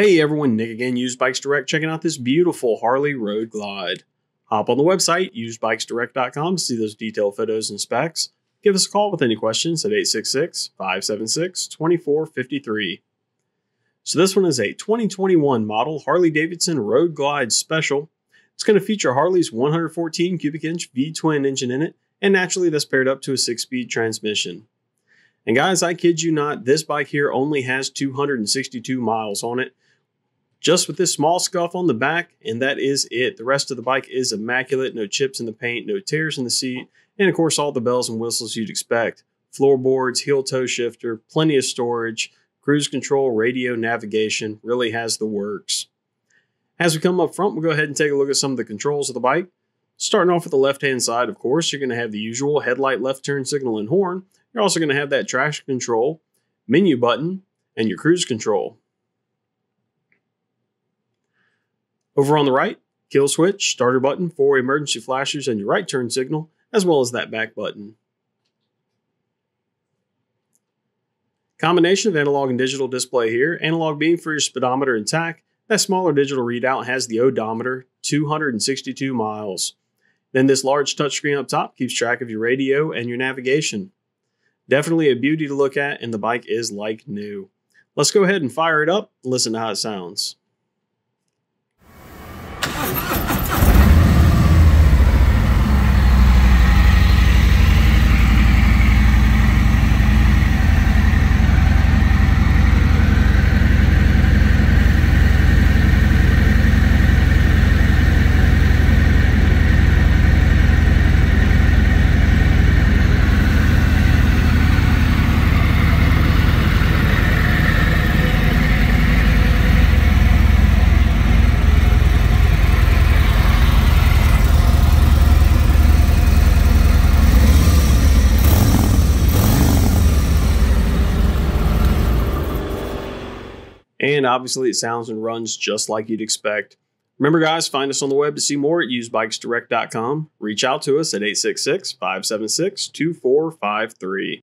Hey everyone, Nick again, Used Bikes Direct, checking out this beautiful Harley Road Glide. Hop on the website, usedbikesdirect.com to see those detailed photos and specs. Give us a call with any questions at 866 576 2453. So, this one is a 2021 model Harley Davidson Road Glide Special. It's going to feature Harley's 114 cubic inch V twin engine in it, and naturally, that's paired up to a six speed transmission. And guys, I kid you not, this bike here only has 262 miles on it just with this small scuff on the back, and that is it. The rest of the bike is immaculate, no chips in the paint, no tears in the seat, and of course all the bells and whistles you'd expect. Floorboards, heel toe shifter, plenty of storage, cruise control, radio, navigation, really has the works. As we come up front, we'll go ahead and take a look at some of the controls of the bike. Starting off with the left-hand side, of course, you're going to have the usual headlight left turn signal and horn. You're also going to have that traction control, menu button, and your cruise control. Over on the right, kill switch, starter button, for emergency flashers, and your right turn signal, as well as that back button. Combination of analog and digital display here. Analog being for your speedometer and tach. That smaller digital readout has the odometer, 262 miles. Then this large touchscreen up top keeps track of your radio and your navigation. Definitely a beauty to look at, and the bike is like new. Let's go ahead and fire it up and listen to how it sounds. And obviously, it sounds and runs just like you'd expect. Remember, guys, find us on the web to see more at usedbikesdirect.com. Reach out to us at 866 576 2453.